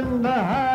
in the heart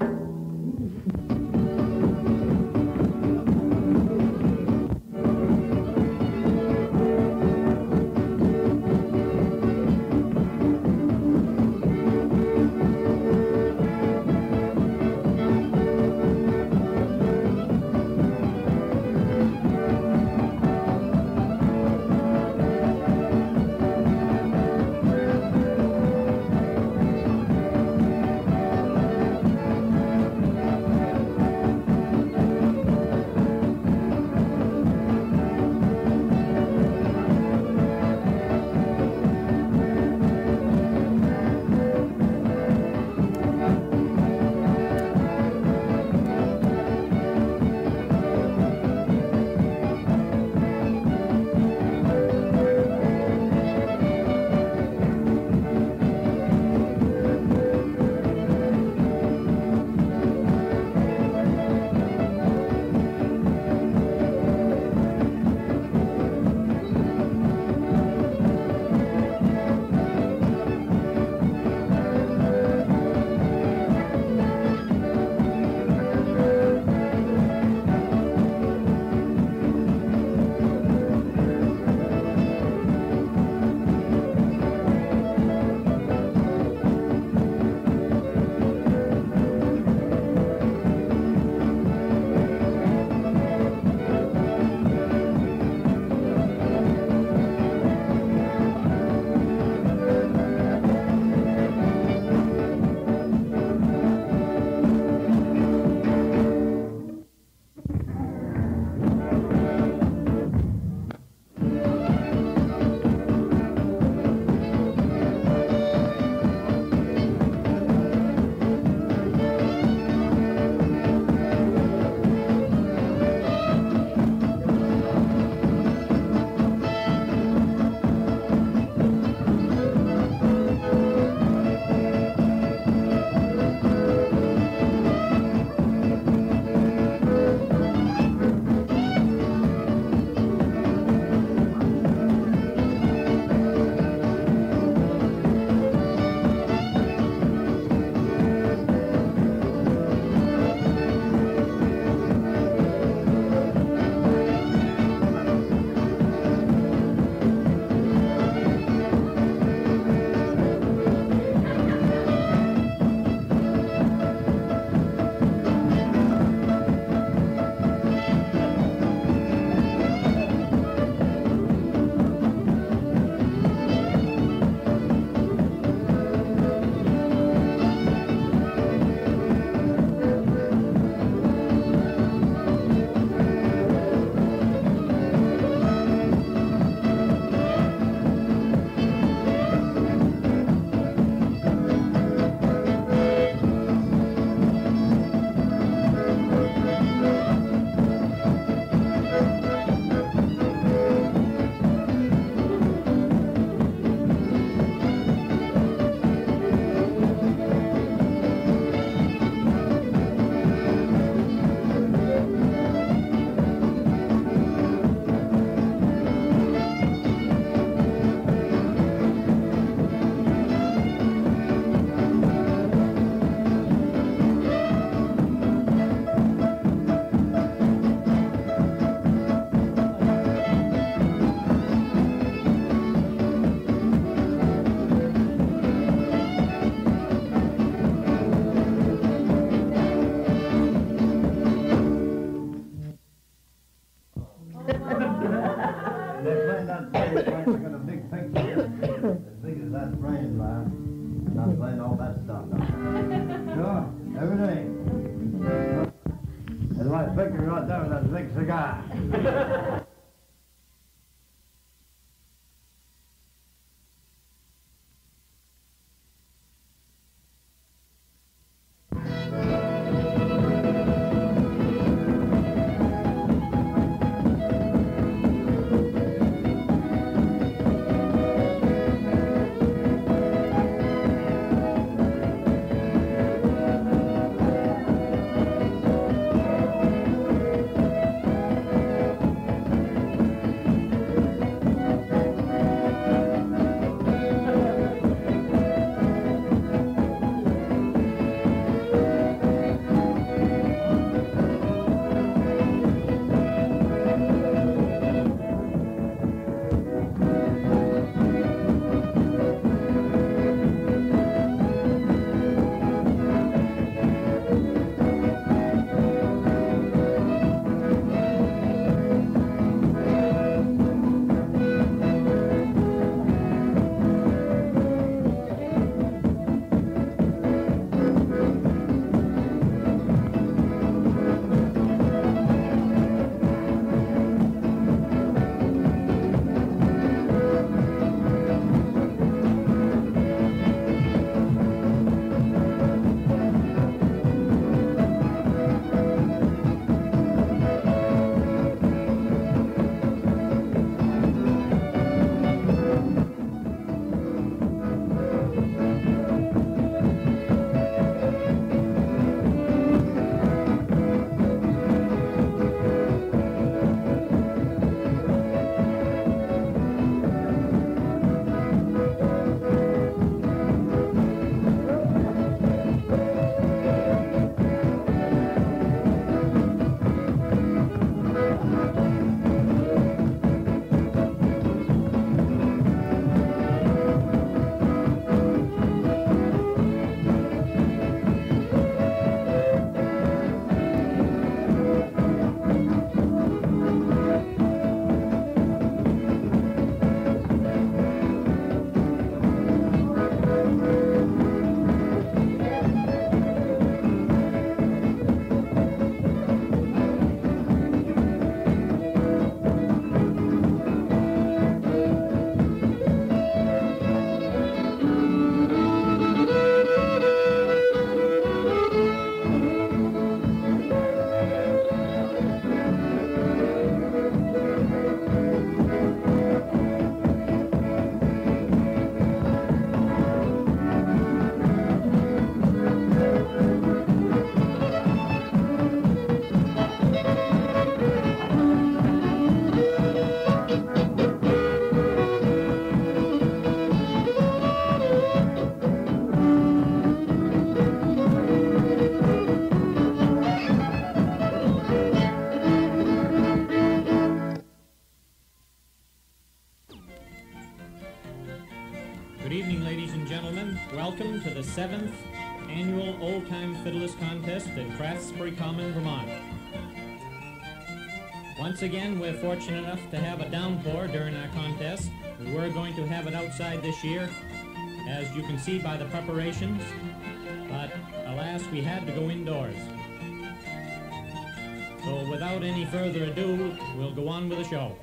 All They're playing that brain like I got a big picture as big as that brain laugh. Not playing all that stuff. Sure, everything. There's my picture right there with that big cigar. Good evening, ladies and gentlemen. Welcome to the seventh annual Old Time Fiddlers Contest in Craftsbury Common, Vermont. Once again, we're fortunate enough to have a downpour during our contest. We were going to have it outside this year, as you can see by the preparations, but alas, we had to go indoors. So without any further ado, we'll go on with the show.